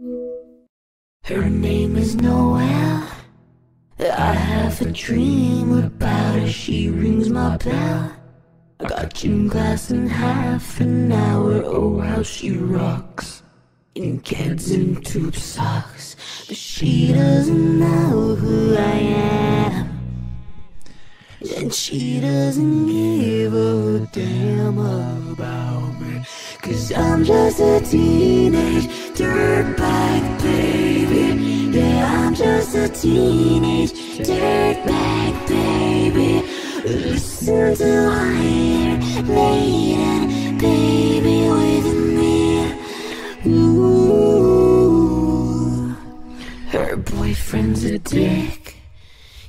Her name is Noelle. I have a dream about her. She rings my bell. I got gym class in half an hour. Oh, how she rocks. In Keds and tube socks. But she doesn't know who I am. And she doesn't give a damn about me. Cause I'm just a teenage dirtbag baby. Yeah, I'm just a teenage dirtbag baby. Listen to Iron Maiden, baby, with me. Ooh, her boyfriend's a dick.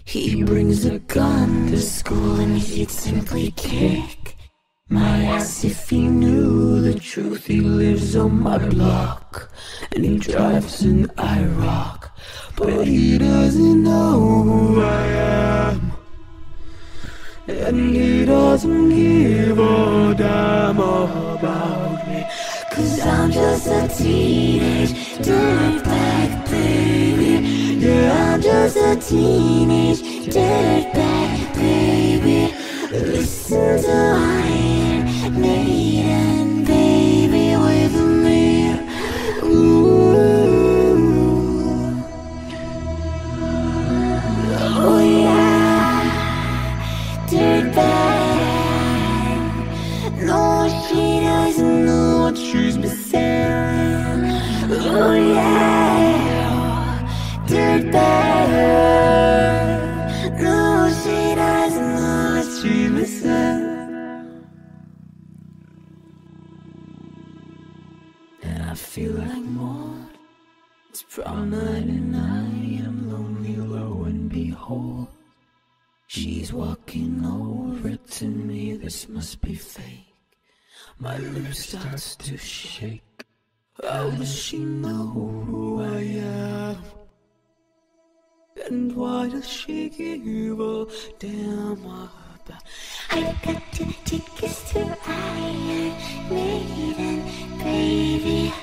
He brings a gun to school and he'd simply kick my ass if he knew the truth. He lives on my block and he drives an IROC, but he doesn't know who I am. And he doesn't give a damn about me. Cause I'm just a teenage dirtbag baby. Yeah, I'm just a teenage dirtbag baby. Listen to Iron Maiden, feel like more. It's prom night and I am lonely, lo and behold. She's walking over to me, this must be fake. My lip starts to shake. How does she know who I am? And why does she give a damn about? I got two tickets to Iron Maiden, baby.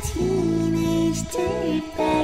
Teenage dirtbag,